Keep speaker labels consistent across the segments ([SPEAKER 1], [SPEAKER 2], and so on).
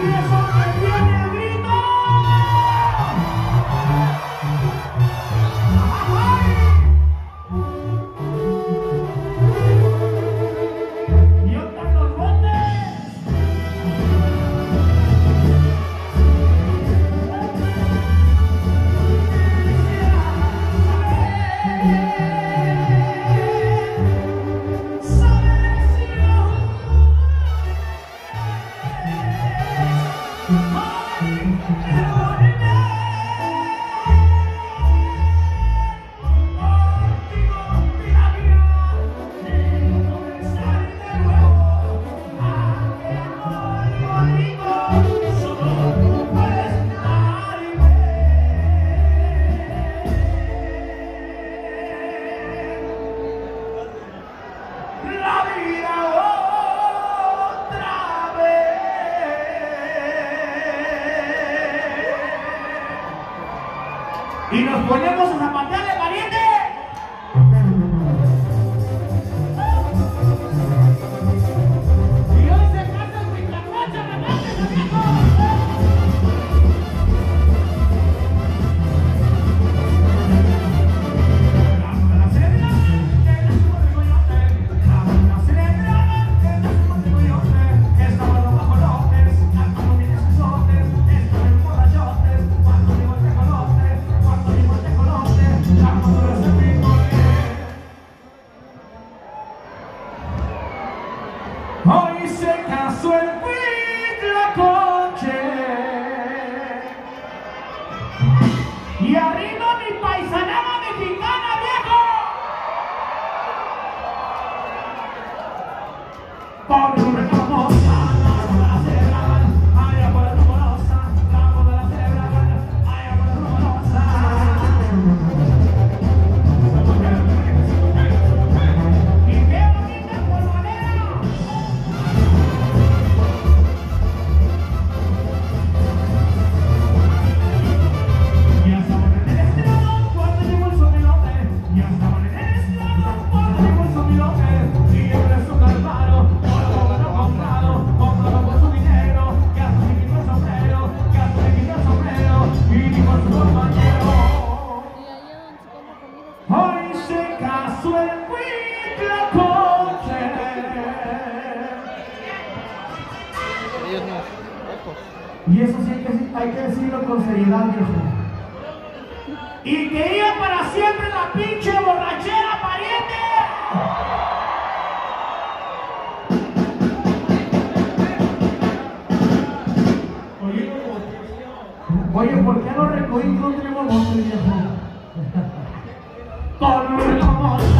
[SPEAKER 1] Beautiful. Y que iba para siempre la pinche borrachera, pariente. Oye, ¿por qué los recoditos no tenemos voz, viejo? Por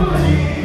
[SPEAKER 2] Holy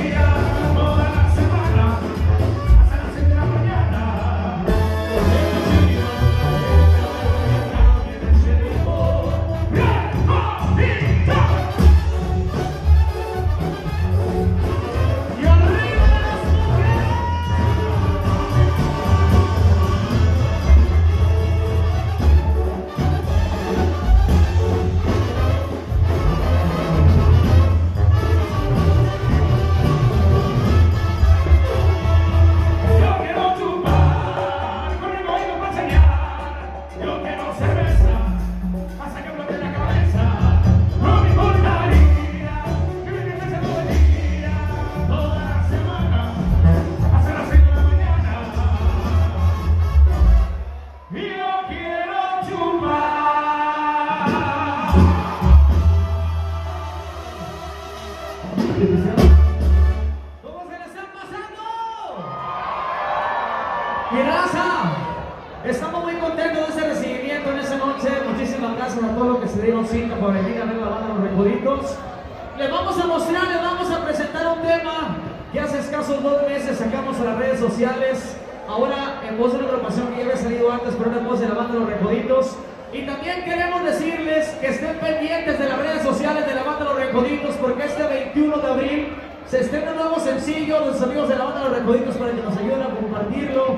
[SPEAKER 2] Porque
[SPEAKER 1] este 21 de abril se estrena un nuevo sencillo de los amigos de la banda Los Recoditos para que nos ayuden a compartirlo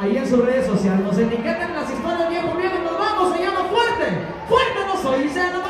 [SPEAKER 1] ahí en sus redes sociales. Nos etiquetan las historias viejo muy bien y nos vamos, se llama fuerte. Fuerte no soy, se nos